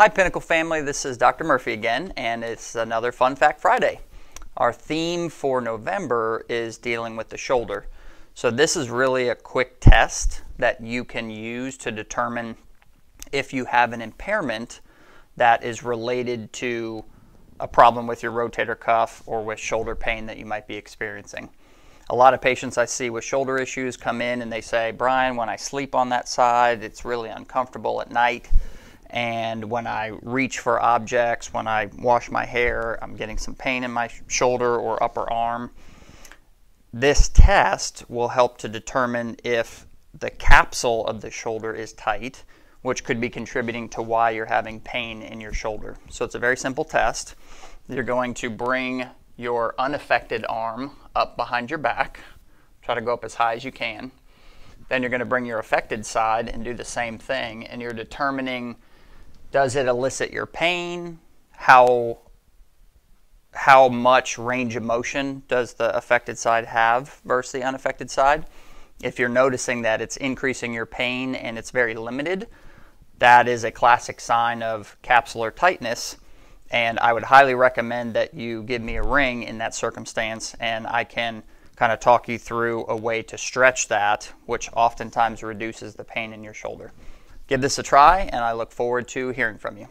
Hi Pinnacle family, this is Dr. Murphy again, and it's another Fun Fact Friday. Our theme for November is dealing with the shoulder. So this is really a quick test that you can use to determine if you have an impairment that is related to a problem with your rotator cuff or with shoulder pain that you might be experiencing. A lot of patients I see with shoulder issues come in and they say, Brian, when I sleep on that side, it's really uncomfortable at night and when I reach for objects, when I wash my hair, I'm getting some pain in my shoulder or upper arm. This test will help to determine if the capsule of the shoulder is tight, which could be contributing to why you're having pain in your shoulder. So it's a very simple test. You're going to bring your unaffected arm up behind your back. Try to go up as high as you can. Then you're going to bring your affected side and do the same thing, and you're determining does it elicit your pain? How how much range of motion does the affected side have versus the unaffected side? If you're noticing that it's increasing your pain and it's very limited, that is a classic sign of capsular tightness. And I would highly recommend that you give me a ring in that circumstance and I can kind of talk you through a way to stretch that, which oftentimes reduces the pain in your shoulder give this a try, and I look forward to hearing from you.